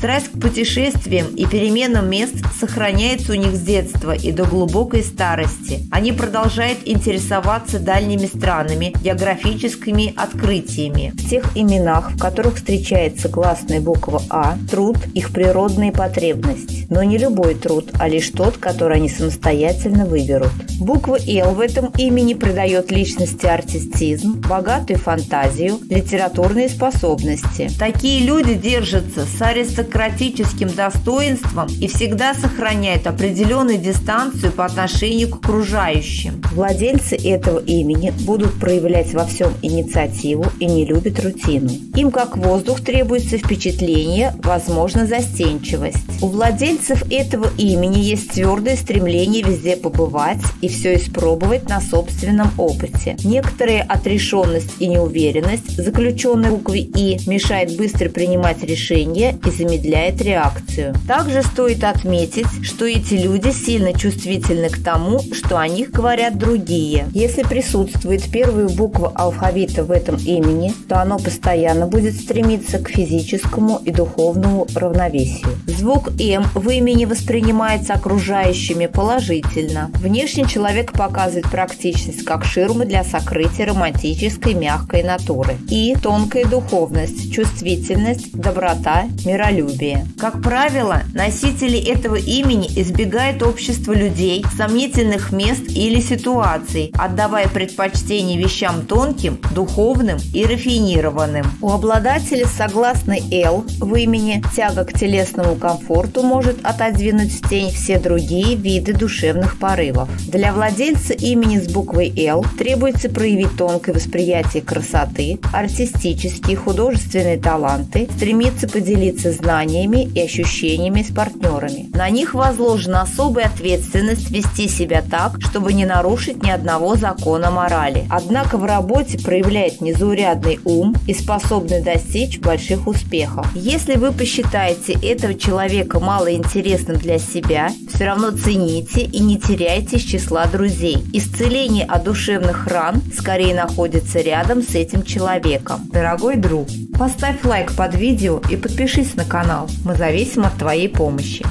Страсть к путешествиям и переменам мест сохраняется у них с детства и до глубокой старости. Они продолжают интересоваться дальними странами, географическими открытиями. В тех именах, в которых встречается гласная буква «А», труд – их природная потребность. Но не любой труд, а лишь тот, который они самостоятельно выберут. Буква «Л» в этом имени придает личности артистизм, богатую фантазию, литературные способности. Такие люди держатся с аристократическим достоинством и всегда сохраняют определенную дистанцию по отношению к окружающим. Владельцы этого имени будут проявлять во всем инициативу и не любят рутину. Им как воздух требуется впечатление, возможно, застенчивость. У владельцев этого имени есть твердое стремление везде побывать и все испробовать на собственном опыте. Некоторая отрешенность и неуверенность, заключенная в букве «И», мешает быстро принимать решения и замедляет реакцию. Также стоит отметить, что эти люди сильно чувствительны к тому, что о них говорят другие. Если присутствует первая буква алфавита в этом имени, то оно постоянно будет стремиться к физическому и духовному равновесию. Звук «М» в имени воспринимается окружающими положительно. Внешне человек показывает практичность как ширмы для сокрытия романтической мягкой натуры. И тонкая духовность, чувствительность, доброта, миролюбие. Как правило, носители этого имени избегают общества людей, сомнительных мест или ситуаций, отдавая предпочтение вещам тонким, духовным и рафинированным. У обладателя согласной «Л» в имени тяга к телесному комфорту может отодвинуть в тень все другие виды душевных порывов. Для владельца имени с буквой «Л» требуется проявить тонкое восприятие красоты, артистические, художественные таланты, стремиться поделиться знаниями и ощущениями с партнерами. На них возложена особая ответственность вести себя так, чтобы не нарушить ни одного закона морали. Однако в работе проявляет незаурядный ум и способный достичь больших успехов. Если вы посчитаете этого человека мало интересным для себя, все равно цените и не теряйте из числа друзей. Исцеление от душевных ран скорее находится рядом с этим человеком. Дорогой друг, поставь лайк под видео и подпишись на канал. Мы зависим от твоей помощи.